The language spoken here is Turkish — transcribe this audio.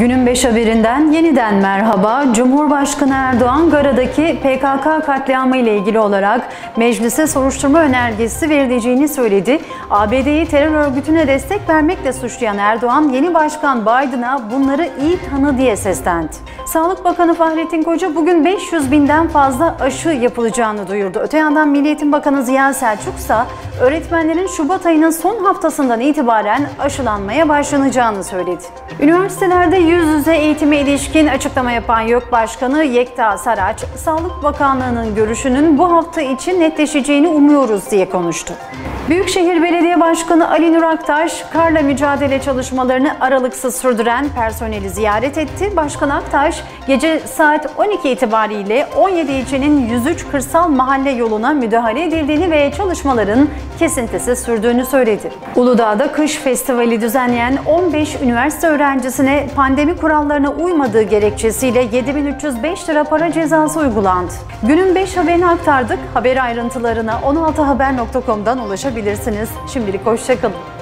Günün 5 haberinden yeniden merhaba. Cumhurbaşkanı Erdoğan Gara'daki PKK katliamı ile ilgili olarak meclise soruşturma önergesi verileceğini söyledi. ABD'yi terör örgütüne destek vermekle suçlayan Erdoğan, yeni başkan Biden'a bunları iyi tanı diye seslendi. Sağlık Bakanı Fahrettin Koca bugün 500 binden fazla aşı yapılacağını duyurdu. Öte yandan Milli Eğitim Bakanı Ziya Selçuk ise öğretmenlerin Şubat ayının son haftasından itibaren aşılanmaya başlanacağını söyledi. Üniversitelerde yüz yüze eğitime ilişkin açıklama yapan YÖK Başkanı Yekta Saraç, Sağlık Bakanlığı'nın görüşünün bu hafta için netleşeceğini umuyoruz diye konuştu. Büyükşehir Belediye Başkanı Ali Nur Aktaş, karla mücadele çalışmalarını aralıksız sürdüren personeli ziyaret etti. Başkan Aktaş, gece saat 12 itibariyle 17 ilçenin 103 kırsal mahalle yoluna müdahale edildiğini ve çalışmaların kesintisiz sürdüğünü söyledi. Uludağ'da kış festivali düzenleyen 15 üniversite öğrencisine pandemi kurallarına uymadığı gerekçesiyle 7305 lira para cezası uygulandı. Günün 5 haberini aktardık. Haber ayrıntılarına 16haber.com'dan ulaşabilirsiniz. Şimdilik hoşçakalın.